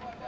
Gracias.